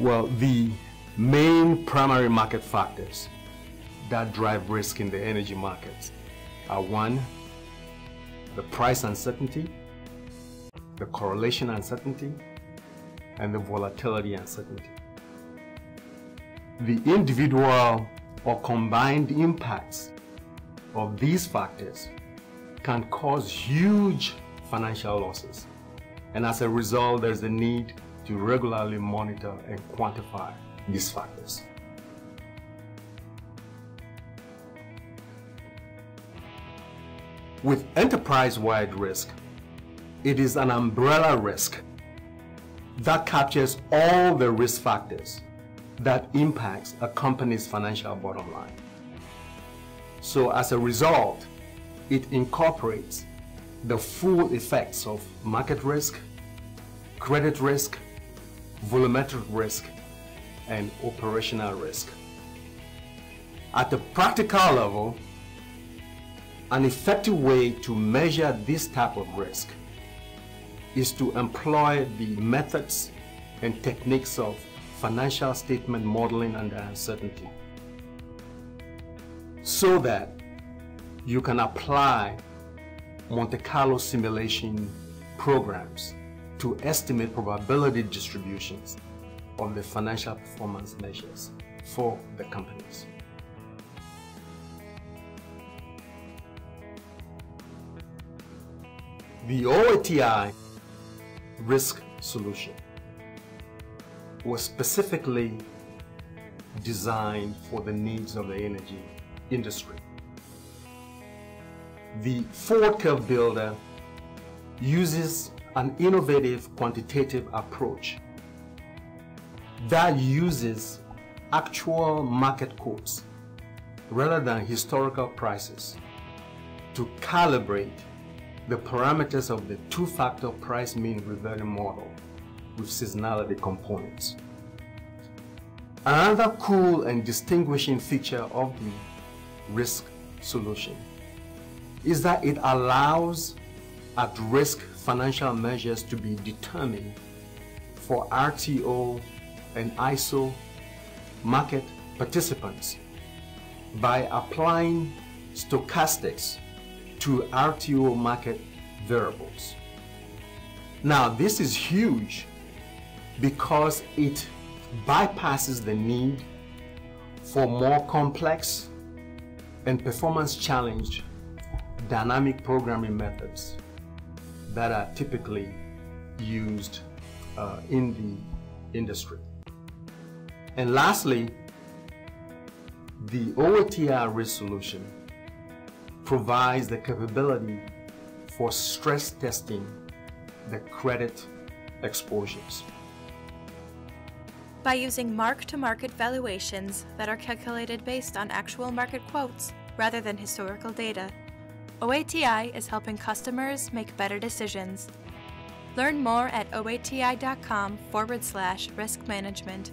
Well, the main primary market factors that drive risk in the energy markets are one, the price uncertainty, the correlation uncertainty, and the volatility uncertainty. The individual or combined impacts of these factors can cause huge financial losses. And as a result, there's a need to regularly monitor and quantify these factors. With enterprise-wide risk, it is an umbrella risk that captures all the risk factors that impacts a company's financial bottom line. So as a result, it incorporates the full effects of market risk, credit risk, volumetric risk, and operational risk. At the practical level, an effective way to measure this type of risk is to employ the methods and techniques of financial statement modeling under uncertainty so that you can apply Monte Carlo simulation programs to estimate probability distributions on the financial performance measures for the companies. The OATI risk solution was specifically designed for the needs of the energy industry. The forward curve builder uses an innovative quantitative approach that uses actual market quotes rather than historical prices to calibrate the parameters of the two-factor price mean reverting model with seasonality components. Another cool and distinguishing feature of the risk solution is that it allows at-risk financial measures to be determined for RTO and ISO market participants by applying stochastics to RTO market variables. Now this is huge because it bypasses the need for more complex and performance challenged dynamic programming methods that are typically used uh, in the industry. And lastly, the OATI risk solution provides the capability for stress testing the credit exposures. By using mark-to-market valuations that are calculated based on actual market quotes rather than historical data, OATI is helping customers make better decisions. Learn more at oati.com forward slash risk management.